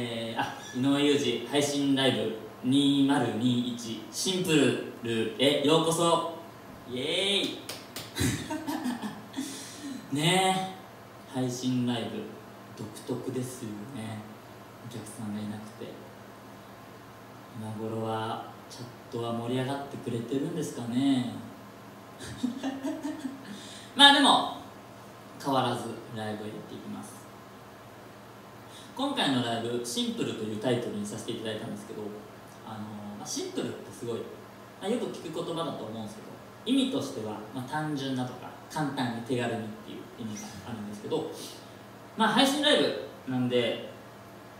えー、あ井上裕二配信ライブ2021シンプルへようこそ。イエーイ。ねえ。配信ライブ独特ですよね。お客さんがいなくて。今頃はチャットは盛り上がってくれてるんですかね。まあでも変わらずライブをやっていきます今回のライブ「シンプル」というタイトルにさせていただいたんですけどあの、まあ、シンプルってすごい、まあ、よく聞く言葉だと思うんですけど意味としては、まあ、単純なとか簡単に手軽にっていう意味があるんですけどまあ配信ライブなんで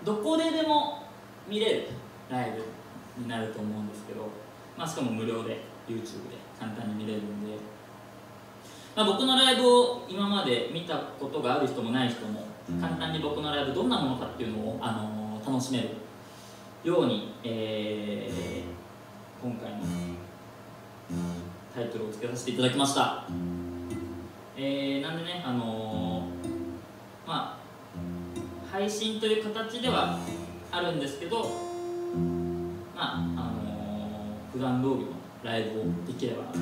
どこででも見れるライブになると思うんですけど、まあ、しかも無料で YouTube で簡単に見れるんで、まあ、僕のライブを今まで見たことがある人もない人も簡単に僕のライブどんなものかっていうのを、あの楽しめるように、えー今回のタイトルを付けさせていただきました、えーなんでねあのーまあ配信という形ではあるんですけどまああのー普段通りのライブをできればなと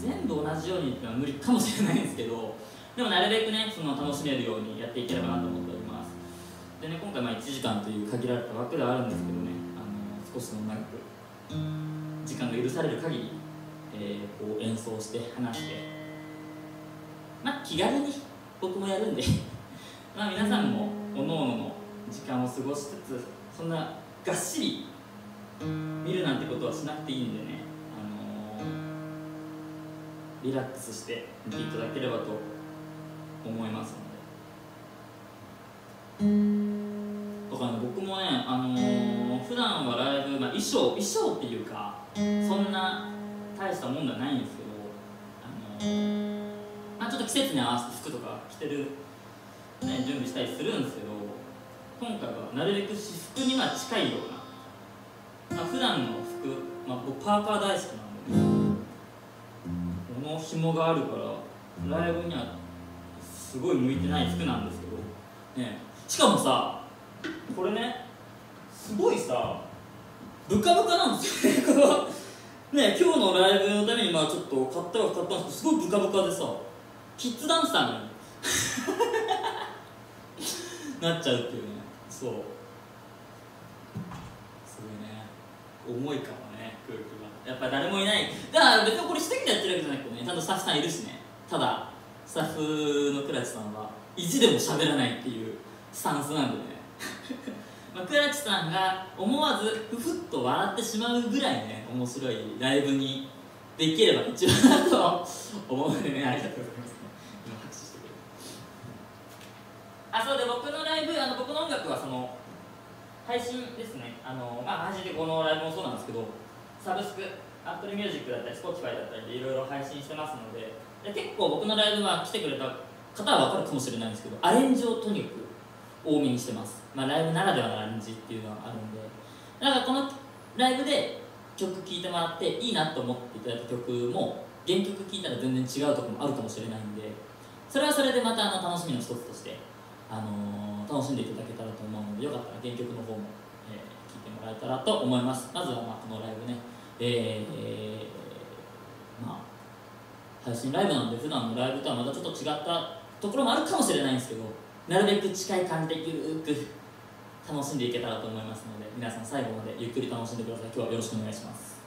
全部同じようにっていうのは無理かもしれないんですけど でもなるべくねその楽しめるようにやっていければなと思っております。でね今回まあ1時間という限られた枠ではあるんですけどねあの少しでも長く時間が許される限り、えーこう演奏して話してまあ気軽に僕もやるんで まあ皆さんもおのおのの時間を過ごしつつそんながっしり見るなんてことはしなくていいんでね、あのーリラックスして見ていただければと思いますので。だからね僕もね、あのー普段はライブ、まあ、衣装衣装っていうかそんな大したもんではないんですけど、あのーまあ、ちょっと季節に合わせて服とか着てる、ね、準備したりするんですけど今回はなるべく私服には近いような、まあ、普段の服、まあ、僕パーカー大好きなんで、紐があるからライブにはすごい向いてない服なんですけど、ね、しかもさこれねすごいさブカブカなんですよね。このね今日のライブのためにまあちょっと買ったは買ったんですけどすごいブカブカでさキッズダンサーにな。っちゃうっていうね。そう。すごいね。重いかもね空気がやっぱ誰もいない。だから別にこれ一人でやってるわけじゃなくてねちゃんとスタッフさんいるしね。ただスタッフの倉地さんは意地でも喋らないっていうスタンスなんでね。まあ、倉地さんが思わずふふっと笑ってしまうぐらいね面白いライブにできれば一番だと思うのでね。ありがとうございます。今拍手してくれるあそうで僕のライブあの僕の音楽はその配信ですね。あのまあマジでこのライブもそうなんですけどサブスク Apple Music だったり Spotify だったりでいろいろ配信してますのでで結構僕のライブは来てくれた方は分かるかもしれないんですけどアレンジをとにかく多めにしてます、まあ、ライブならではのアレンジっていうのはあるんで。だからこのライブで曲聴いてもらっていいなと思っていただいた曲も原曲聴いたら全然違うところもあるかもしれないんでそれはそれでまたあの楽しみの一つとして、あのー、楽しんでいただけたらと思うのでよかったら原曲の方も、えー、いてもらえたらと思います。まずはまあこのライブね。えー、まあ配信ライブなんで普段のライブとはまたちょっと違ったところもあるかもしれないんですけどなるべく近い感じでゆるく楽しんでいけたらと思いますので皆さん最後までゆっくり楽しんでください。今日はよろしくお願いします。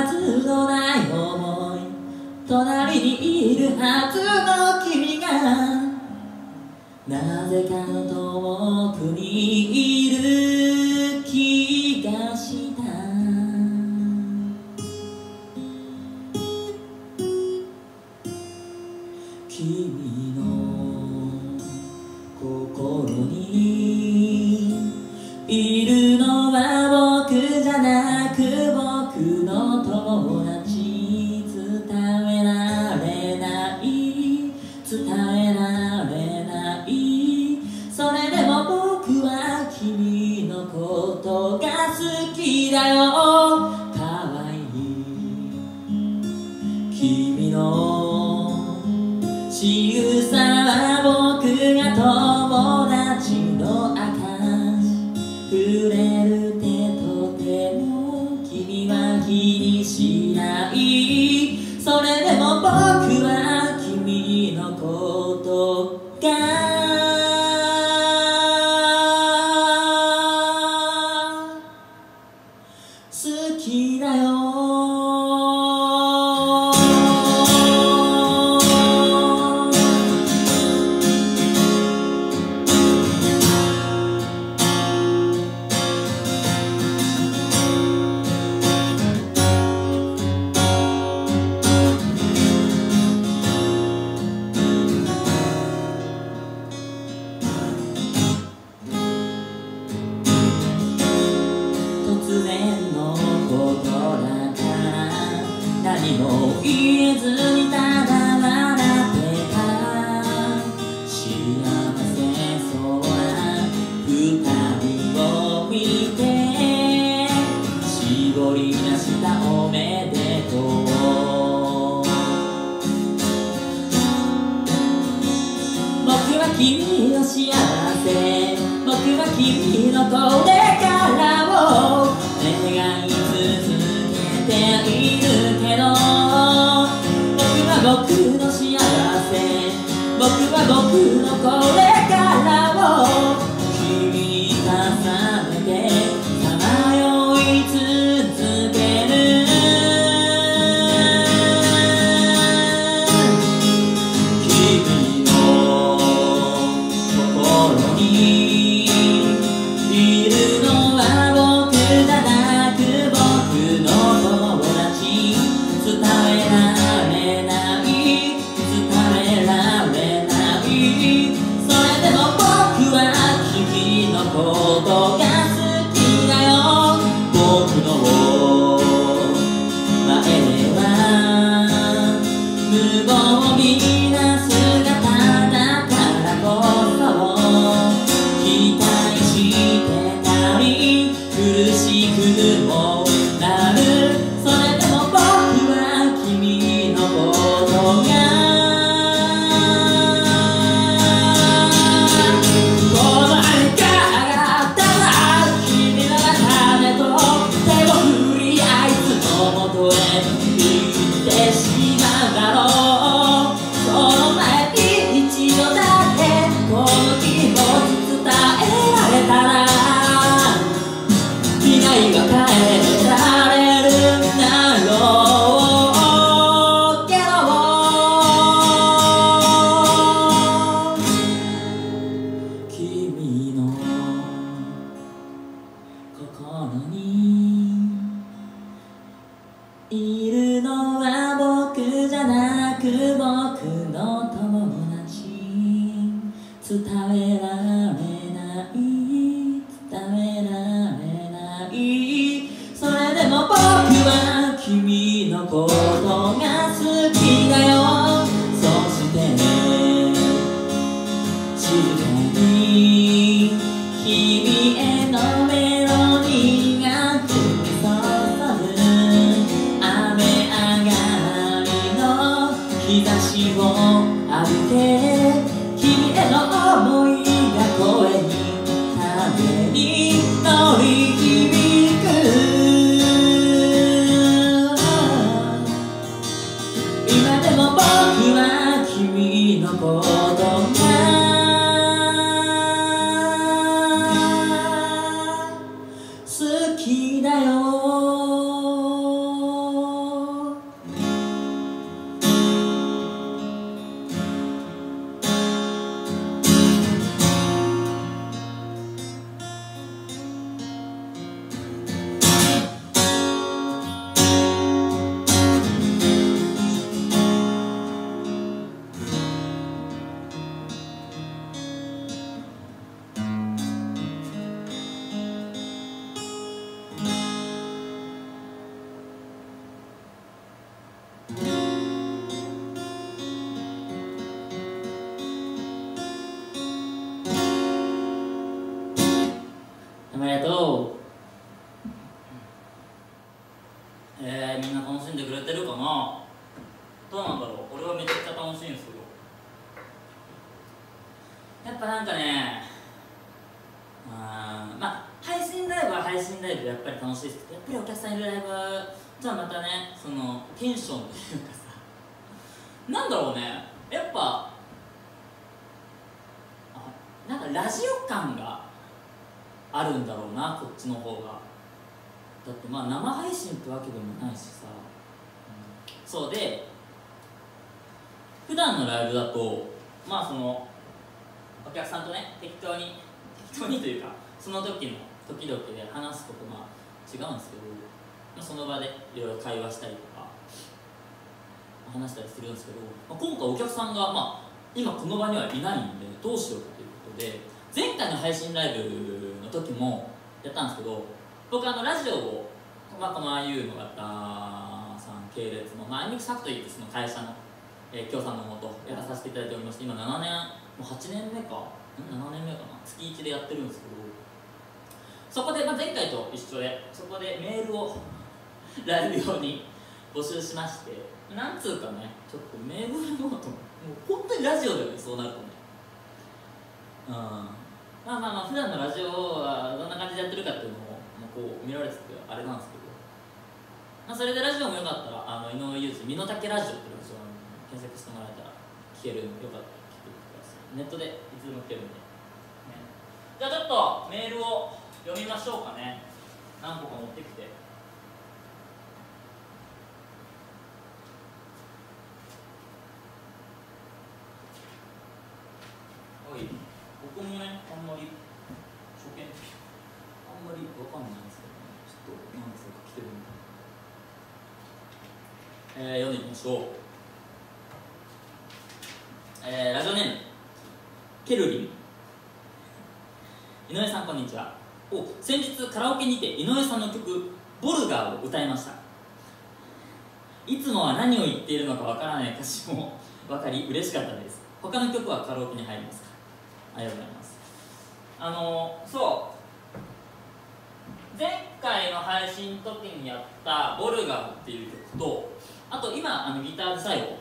はずのない想い隣にいるはずの君がなぜか遠くにいる 더 わけでもないしさ、うんそうで普段のライブだとまあそのお客さんとね適当に適当にというかその時の時々で話すことまあ違うんですけど、まあ、その場でいろいろ会話したりとか話したりするんですけど、まあ、今回お客さんがまあ今この場にはいないんでどうしようかということで前回の配信ライブの時もやったんですけど僕あのラジオを、まあ、この IU の方さん系列の、まあ、アイミックサクトリーってその会社の、えー、協賛のもとやらさせていただいておりまして今7年もう8年目か。7年目かな。月1でやってるんですけどそこで、まあ、前回と一緒でそこでメールをライブ用に募集しましてなんつうかねちょっとメールノートもう本当にラジオだよねそうなるとね。うん。まあまあまあ普段のラジオはどんな感じでやってるかっていうのをこう見られててあれなんですけど、まあ、それでラジオもよかったらあの井上裕二身の丈ラジオっていうラジオ検索してもらえたら聞けるよかったら聞いてくださいネットでいつでも聞けるんで、ね、じゃあちょっとメールを読みましょうかね。何個か持ってきて。はい。僕もねあんまり初見あんまりわかんないんですけどね。ちょっと何ですか来てるんでえー、読んでみましょうえー、ラジオネームケルリン。井上さんこんにちは。お先日カラオケにて井上さんの曲「ボルガー」を歌いました。いつもは何を言っているのかわからない歌詞も分かり嬉しかったです。他の曲はカラオケに入りますか？ありがとうございます。あのそう。前回の配信の時にやった「ボルガー」っていう曲とあと今あのギターで最後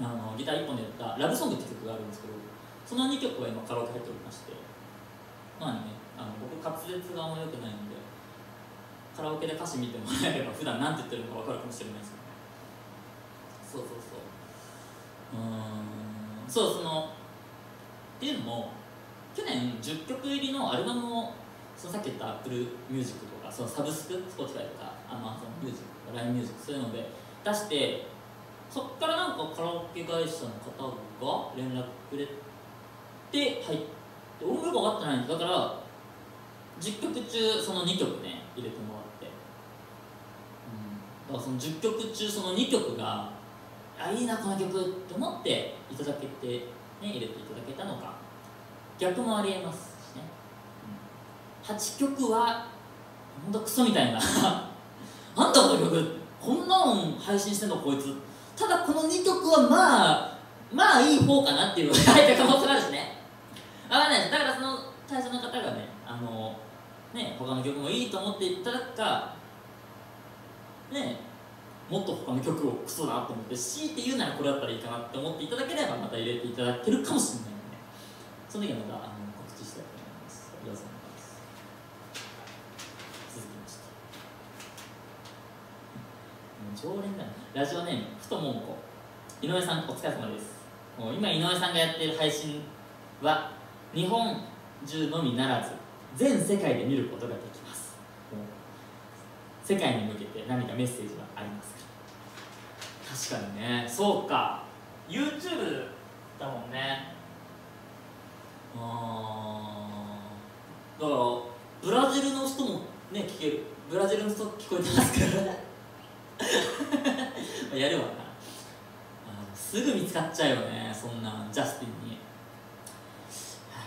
あのギター1本でやった「ラブソング」って曲があるんですけどその2曲は今カラオケ入っておりましてまあねあの僕滑舌があんま良くないのでカラオケで歌詞見てもらえれば普段何て言ってるのか分かるかもしれないですけどそうそうそう。うーん。そうそのっていうのも去年10曲入りのアルバムをそのさっき言った Apple Music とかそのサブスク Spotify とか Amazon Music とか LINE Music そういうので出してそっからなんかカラオケ会社の方が連絡くれて入って俺もよく分かってないんですだから10曲中その2曲ね入れてもらって、うん、だからその10曲中その2曲があいいなこの曲って思っていただけて、ね、入れていただけたのか。逆もありえますしね、うん、8曲はほんとクソみたいな。なんだこの曲こんなの配信してんのこいつ。ただこの2曲はまあまあいい方かなっていうのが入った可能性あるしね。分かんないですだからその最初の方がねあのね他の曲もいいと思っていただくかねもっと他の曲をクソだと思って強いて言うならこれだったらいいかなって思っていただければまた入れていただけるかもしれないのでその時はまたあの告知したいと思いますありがとうございます続きましてもう常連だよラジオネームふとももこ井上さんお疲れ様です。もう今井上さんがやっている配信は日本中のみならず全世界で見ることができます。世界に向けて何かメッセージはありますか？確かにね。そうか。YouTube だもんね。あだからブラジルの人もね聞ける。ブラジルの人聞こえてますから。やるわな。すぐ見つかっちゃうよねそんなジャスティンに。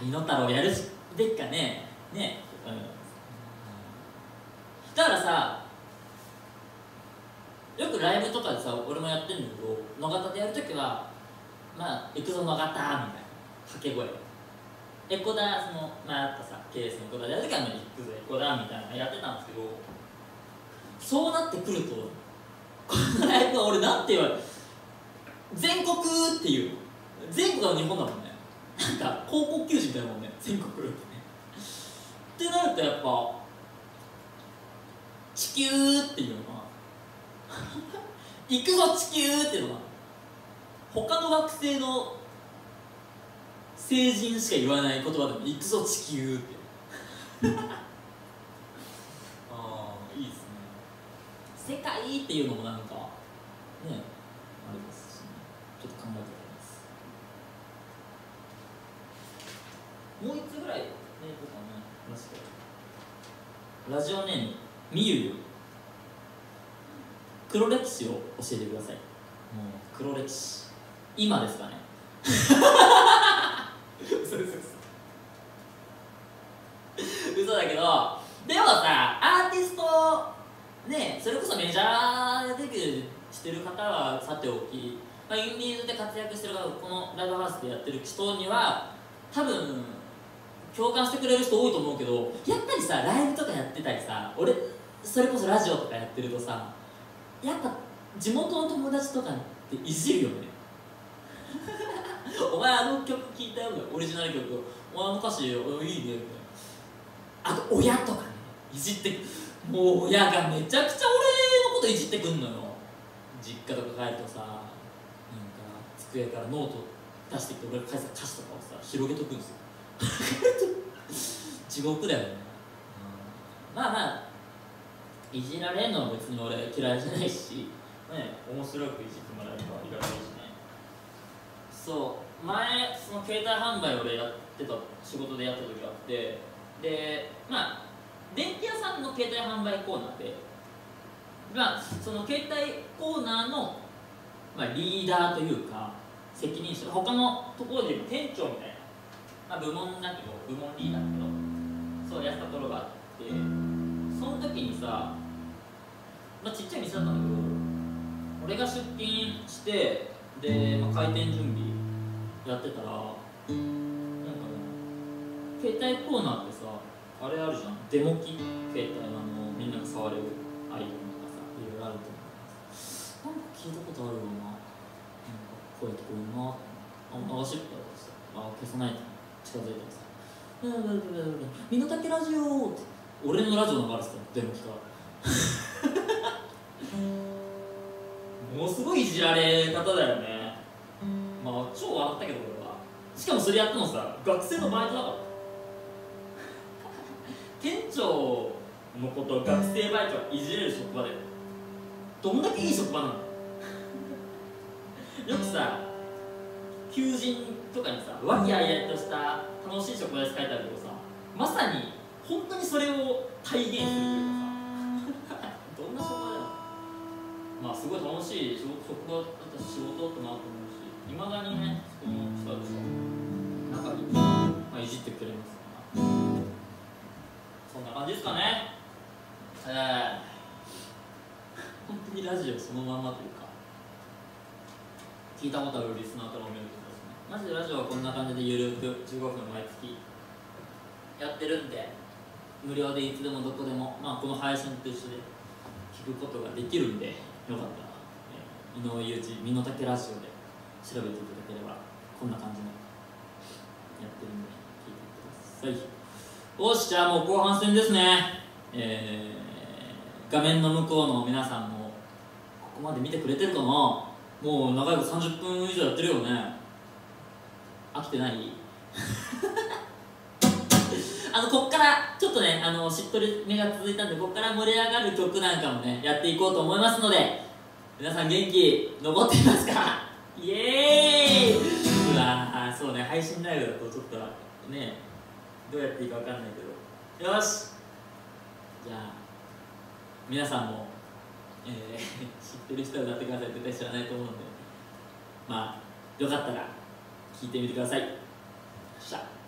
猪太郎やるべきかね。ね、うん、だからさよくライブとかでさ俺もやってるんだけど野方でやるときはまあ行くぞ野方みたいな。掛け声。エコダそのまああったさケースのエコダでやるときは行くぞエコダみたいなのやってたんですけどそうなってくるとこのライブは俺なんて言われ全国っていう。全国は日本だもんね。なんか高校球児みたいなもんね。全国ってね。ってなるとやっぱ地球っていうのは 行くぞ地球っていうのは他の惑星の成人しか言わない言葉でも行くぞ地球ってああいいですね世界っていうのもなんかねありますし、ね、ちょっと考えてみます。もう一つぐらいねとかね話してラジオネームみゆゆ黒歴史を教えてください。もう黒歴史。今ですかね 嘘嘘嘘嘘だけどでもさアーティストねそれこそメジャーデビューしてる方はさておき、まあ、インディーズで活躍してる方このライブハウスでやってる人には多分共感してくれる人多いと思うけどやっぱりさライブとかやってたりさ俺それこそラジオとかやってるとさやっぱ地元の友達とかっていじるよね。お前あの曲聴いたよオリジナル曲。お前あの歌詞いいねみたいな。あと親とかねいじってもう親がめちゃくちゃ俺のこといじってくんのよ。実家とか帰るとさなんか机からノート出してきて俺が書いた歌詞とかをさ広げとくんですよ。地獄だよね、うん、まあまあいじられるのは別に俺嫌いじゃないし、ね、面白くいじってもらえればいらないしね。そう。前その携帯販売俺やってた仕事でやった時があってでまあ電気屋さんの携帯販売コーナーでまあその携帯コーナーの、まあ、リーダーというか責任者他のところでも店長みたいな、まあ、部門だけど部門リーダーだけどそうやったところがあってその時にさまあ、ちっちゃい店だったんだけど俺が出勤してで、まあ、開店準備やってたらなんかね携帯コーナーってさあれあるじゃん。デモ機？携帯あのみんなが触れるアイテムとかさいろいろあると思うなんか聞いたことあるよななんか声聞こえるなあ流しっぱだあ消さないと近づいてもさ「身の丈ラジオ」って俺のラジオ流れてたデモ機からものすごいいじられ方だよねまあ超笑ったけど俺はしかもそれやったのさ学生のバイトだから店長のこと学生バイトはいじれる職場でどんだけいい職場なの？よくさ求人とかにさ和気あいあいとした楽しい職場です書いてあるけどさまさに本当にそれを体現するというかさ。どんな職場だよ。まあすごい楽しい職場だったし仕事だなと思うしいまだにねそこの人たちが中に、まあ、いじってくれますから。そんな感じですかね。えー、本当にラジオそのままというか。聞いたことあるリスナーからも見るとですね。マジでラジオはこんな感じでゆるく15分毎月やってるんで無料でいつでもどこでも、まあ、この配信と一緒で聞くことができるんでよかったら、え、井上裕二身の丈ラジオで調べていただければこんな感じのやってるんで聞いてください。よしじゃあもう後半戦ですね。えー、画面の向こうの皆さんもここまで見てくれてるかな？もう長いこと30分以上やってるよね？飽きてない？あのこっからちょっとねあのしっとり目が続いたんでここから盛り上がる曲なんかもねやっていこうと思いますので皆さん元気残っていますか？イエーイ！うわそうね配信ライブだとちょっとねどうやっていいか分かんないけど。よし！じゃあ皆さんも、えー、知ってる人は歌ってください。絶対知らないと思うんで。まあよかったら聴いてみてください。よっしゃ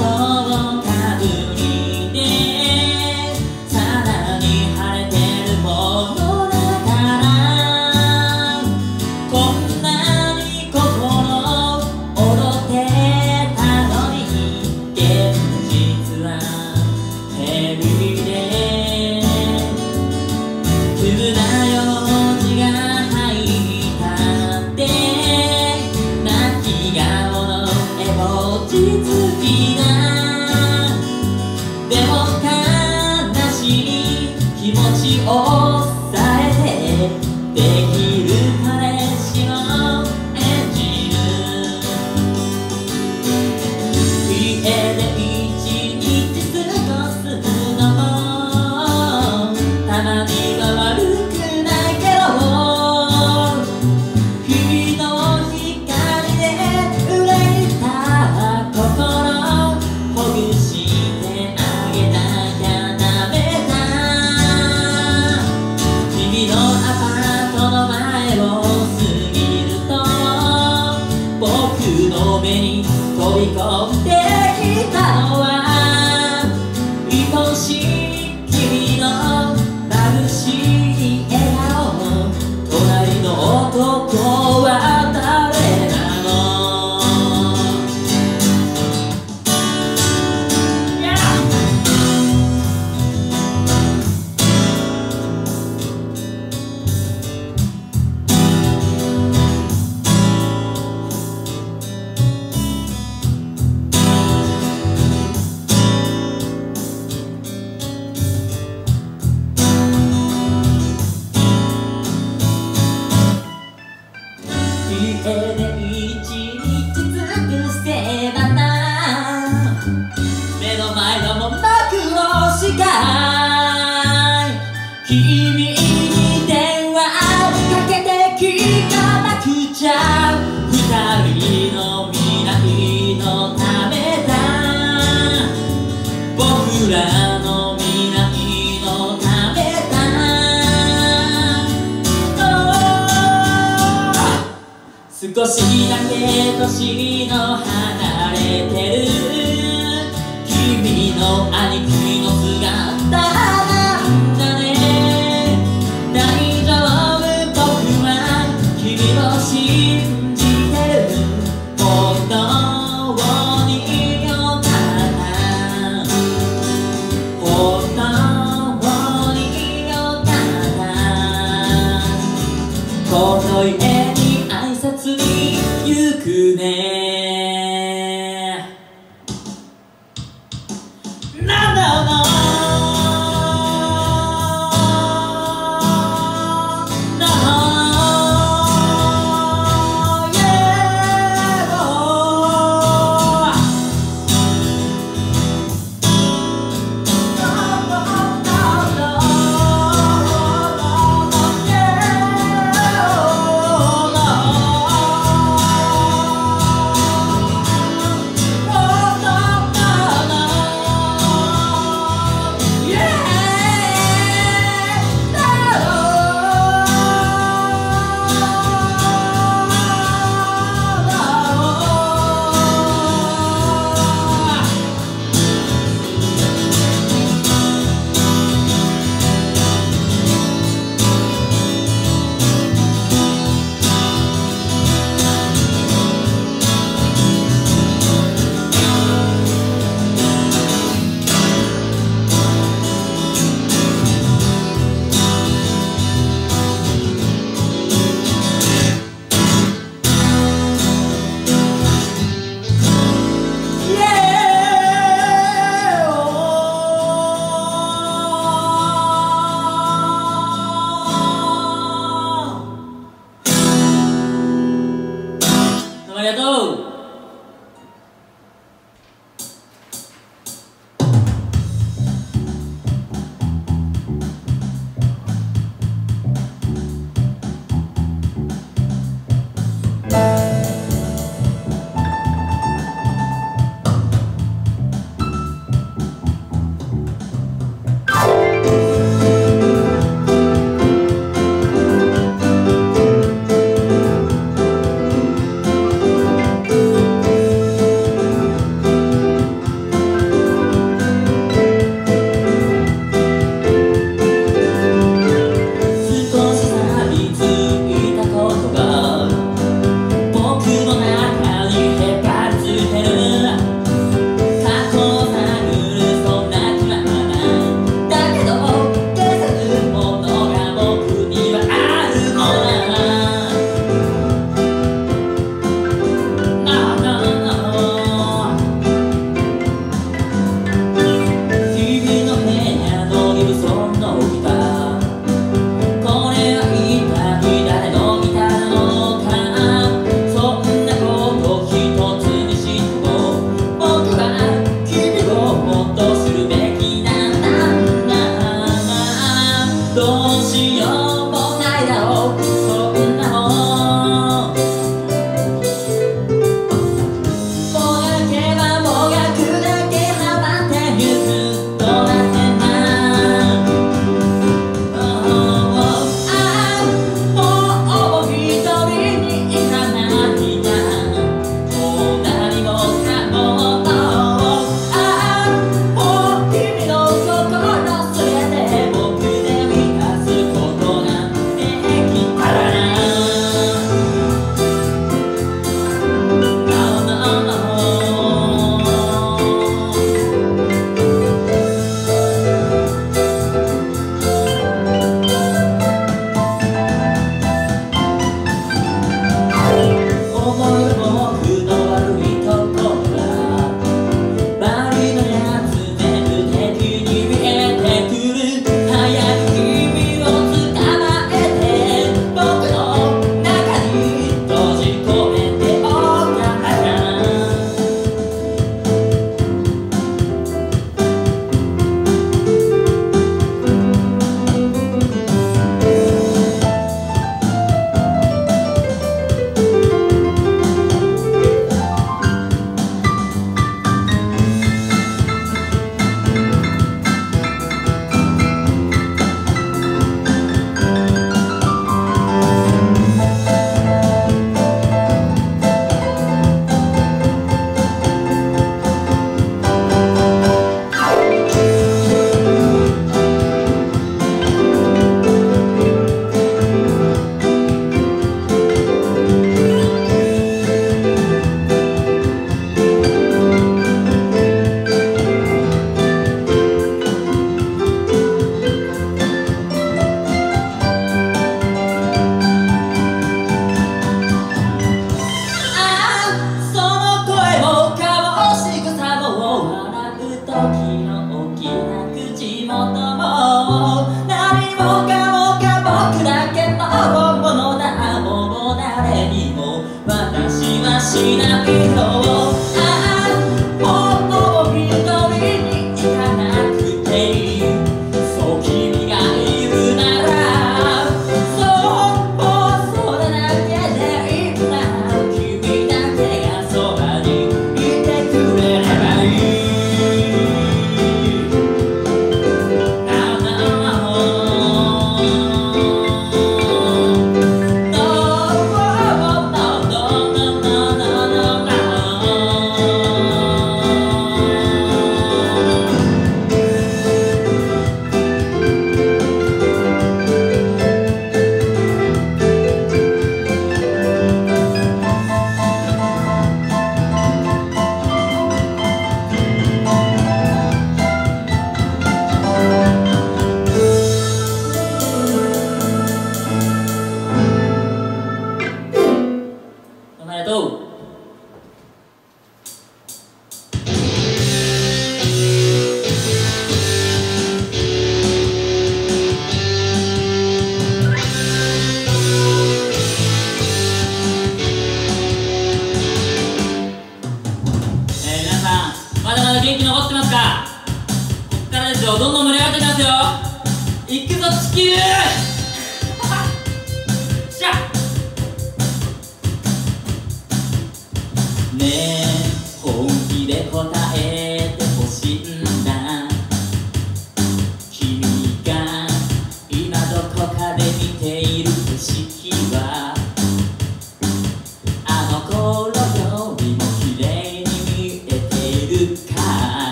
の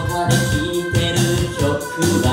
から聴いてる曲は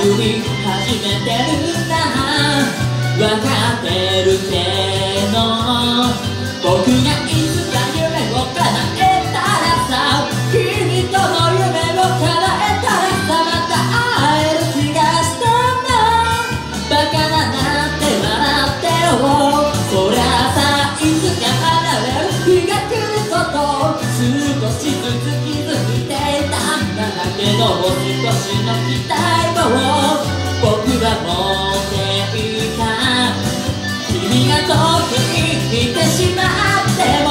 歩み始めてるんだわかってるけど僕がいつか夢を叶えた。らさ君との夢を叶えた。らさまた。会える気がした。んだバカだなって笑ってよそりゃさいつか離れる日が来ること少しずつ気づいていた。んだけど少しの期待を僕は持っていた君が遠くにいてしまっても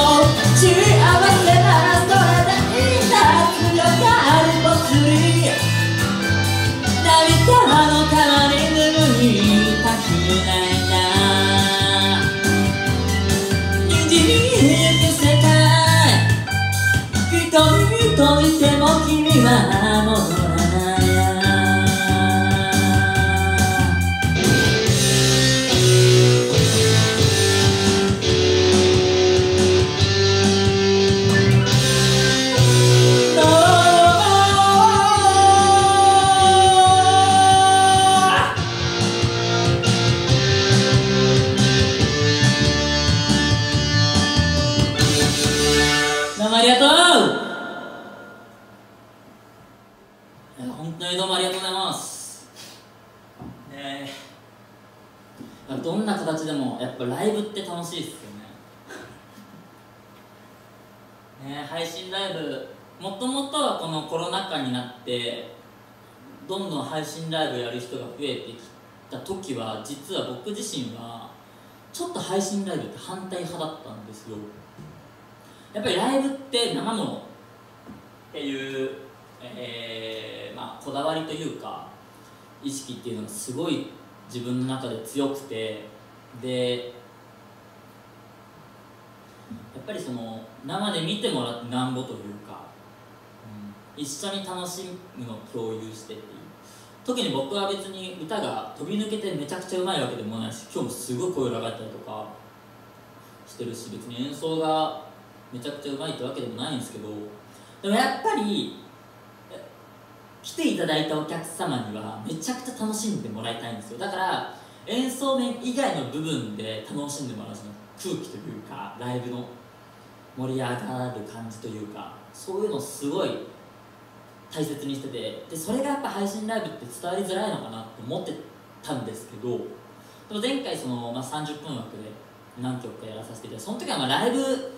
幸せならそれでいいんだ強がるもすり涙の代わり拭いたくないな虹に行く世界瞳といても君はどんどん配信ライブやる人が増えてきた時は実は僕自身はちょっと配信ライブって反対派だったんですよ。やっぱりライブって生のっていう、えーまあ、こだわりというか意識っていうのがすごい自分の中で強くてでやっぱりその生で見てもらってなんぼというか、うん、一緒に楽しむのを共有してって特に僕は別に歌が飛び抜けてめちゃくちゃうまいわけでもないし今日もすごい声裏返ったりとかしてるし別に演奏がめちゃくちゃうまいってわけでもないんですけどでもやっぱり来ていただいたお客様にはめちゃくちゃ楽しんでもらいたいんですよ。だから演奏面以外の部分で楽しんでもらうその空気というかライブの盛り上がる感じというかそういうのすごい大切にしててでそれがやっぱ配信ライブって伝わりづらいのかなって思ってたんですけどでも前回その、まあ、30分枠で何曲かやらさせていただいてその時はまあライブ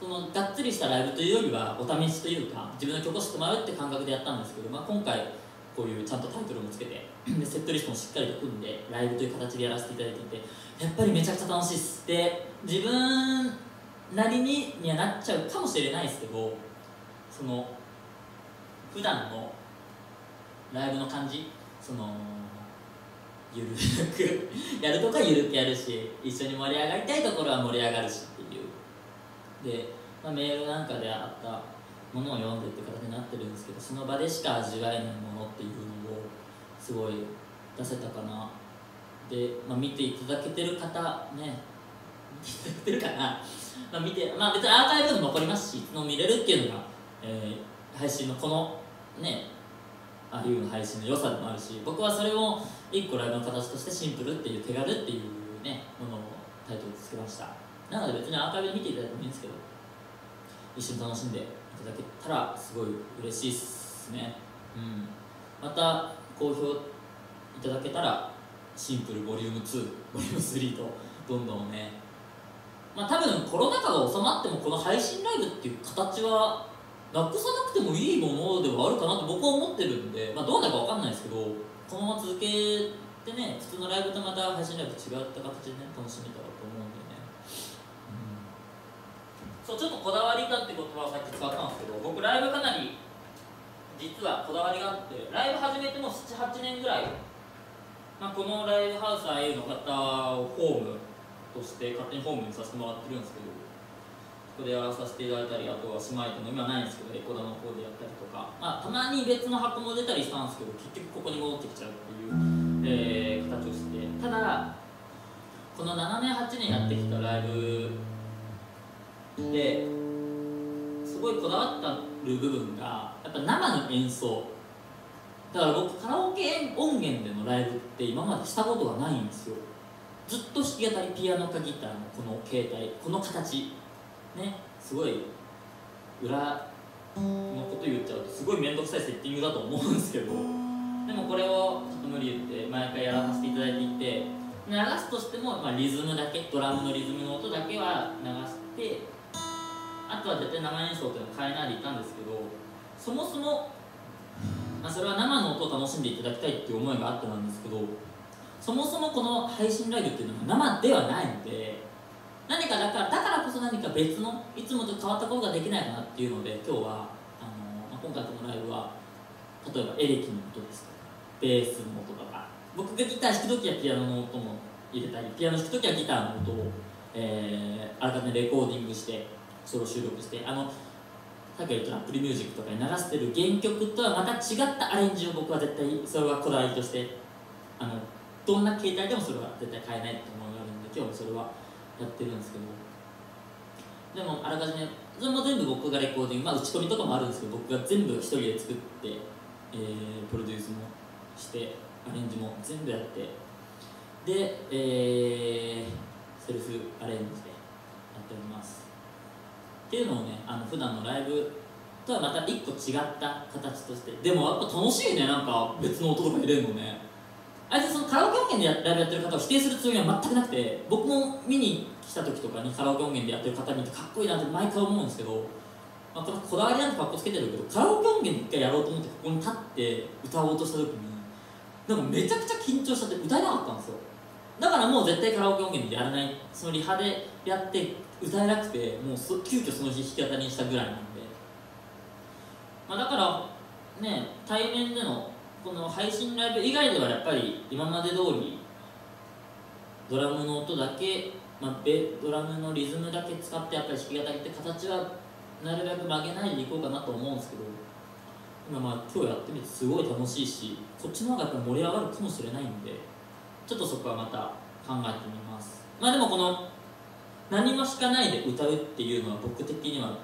そのがっつりしたライブというよりはお試しというか自分の曲を知ってもらうって感覚でやったんですけど、まあ、今回こういうちゃんとタイトルもつけてでセットリストもしっかりと組んでライブという形でやらせていただいていてやっぱりめちゃくちゃ楽しいっす。で自分なりににはなっちゃうかもしれないですけどその普段のライブの感じ？そのゆるく やるとかゆるくやるし一緒に盛り上がりたいところは盛り上がるしっていう。で、まあ、メールなんかであったものを読んでって形になってるんですけどその場でしか味わえないものっていうのをすごい出せたかな。で、まあ、見ていただけてる方ね見ていただけてるかな、まあ、見てまあ別にアーカイブも残りますしいつも見れるっていうのが、えー配信のこのねありうの配信の良さでもあるし僕はそれを一個ライブの形としてシンプルっていう手軽っていうねものをタイトルつけました。なので別にアーカイブで見ていただいてもいいんですけど一緒に楽しんでいただけたらすごい嬉しいっすね。うん。また好評いただけたらシンプルボリューム2ボリューム3とどんどんね。まあ多分コロナ禍が収まってもこの配信ライブっていう形はなくさなくてもいいものではあるかなと僕は思ってるんで、まあ、どうなるかわかんないですけどこのまま続けてね普通のライブとまた配信ライブと違った形でね楽しめたらと思うんでね、うん、そうちょっとこだわりだって言葉をさっき使ったんですけど僕ライブかなり実はこだわりがあってライブ始めても78年ぐらい、まあ、このライブハウス IU の方をホームとして勝手にホームにさせてもらってるんですけどこでやらさせていただいたりあとは姉妹との今ないんですけどエコダの方でやったりとか、まあ、たまに別の箱も出たりしたんですけど結局ここに戻ってきちゃうっていう、えー形をしてただこの7年8年やってきたライブですごいこだわったる部分がやっぱ生の演奏。だから僕カラオケ音源でのライブって今までしたことがないんですよ。ずっと弾き語りピアノかギターのこの形態この形。ねすごい裏のこと言っちゃうとすごい面倒くさいセッティングだと思うんですけどでもこれをちょっと無理言って毎回やらさせていただいていて流すとしても、まあ、リズムだけドラムのリズムの音だけは流してあとは絶対生演奏っていうのを変えないでいたんですけどそもそも、まあ、それは生の音を楽しんでいただきたいっていう思いがあってなんですけどそもそもこの配信ライブっていうのは生ではないので何かだからだからこそ何か別のいつもと変わったことができないかなっていうので今日はあの、まあ、今回このライブは例えばエレキの音ですとかベースの音とか僕がギター弾く時はピアノの音も入れたりピアノ弾く時はギターの音を、えー、あらかじめレコーディングしてそれを収録してあのさっき言ったアプルミュージックとかに流してる原曲とはまた違ったアレンジを僕は絶対それはこだわりとしてあのどんな携帯でもそれは絶対変えないって思いがあるんで今日もそれはやってるんですけど。でもあらかじめそれも全部僕がレコーディングまあ打ち込みとかもあるんですけど僕が全部一人で作って、えー、プロデュースもしてアレンジも全部やって。で、えー、セルフアレンジでやっております。っていうのをねあの普段のライブとはまた一個違った形としてでもやっぱ楽しいねなんか別の音とか入れるのね。あいつそのカラオケ音源でライブやってる方を否定するつもりは全くなくて僕も見に来た時とかにカラオケ音源でやってる方見てかっこいいなって毎回思うんですけど、まあ、このこだわりなんてかっこつけてるけどカラオケ音源で一回やろうと思ってここに立って歌おうとした時になんかめちゃくちゃ緊張しちゃって歌えなかったんですよ。だからもう絶対カラオケ音源でやらないそのリハでやって歌えなくてもう急遽その日弾き語りにしたぐらいなんで、まあ、だからね対面でのこの配信ライブ以外ではやっぱり今まで通りドラムの音だけ、まあ、ドラムのリズムだけ使ってやっぱり弾き語りって形はなるべく曲げないでいこうかなと思うんですけど今まあ今日やってみてすごい楽しいしこっちの方がやっぱ盛り上がるかもしれないんでちょっとそこはまた考えてみます。まあでもこの何も弾かないで歌うっていうのは僕的には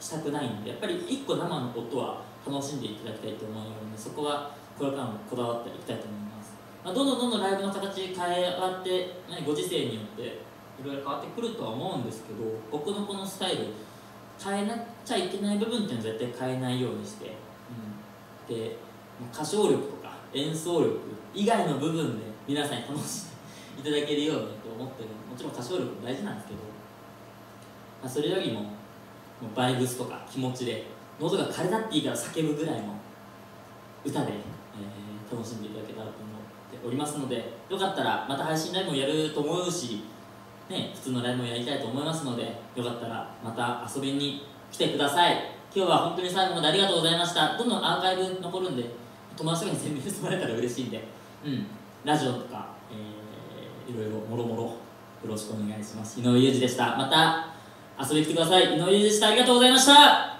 したくないんでやっぱり一個生の音は楽しんでいただきたいと思うのでそこはこれからもこだわっていきたいと思います、まあ、どんどんどんどんライブの形変えわって、ね、ご時世によっていろいろ変わってくるとは思うんですけど僕のこのスタイル変えなちゃいけない部分っていうのは絶対変えないようにして、うん、で歌唱力とか演奏力以外の部分で皆さんに楽しんでいただけるようにと思ってる。もちろん歌唱力も大事なんですけど、まあ、それよりもバイブスとか気持ちで喉が枯れたっていいから叫ぶぐらいの歌で、えー、楽しんでいただけたらと思っておりますのでよかったらまた配信ライブもやると思うし、ね、普通のライブもやりたいと思いますのでよかったらまた遊びに来てください。今日は本当に最後までありがとうございました。どんどんアーカイブ残るんで友達とかに宣伝してもらえたら嬉しいんでうん。ラジオとか、えー、いろいろもろもろよろしくお願いします。井上裕二でした。また遊びに来てください。井上でした。ありがとうございました。